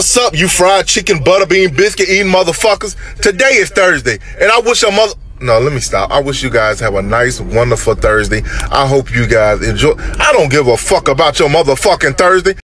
What's up, you fried chicken butterbean biscuit eating motherfuckers? Today is Thursday, and I wish a mother. No, let me stop. I wish you guys have a nice, wonderful Thursday. I hope you guys enjoy. I don't give a fuck about your motherfucking Thursday.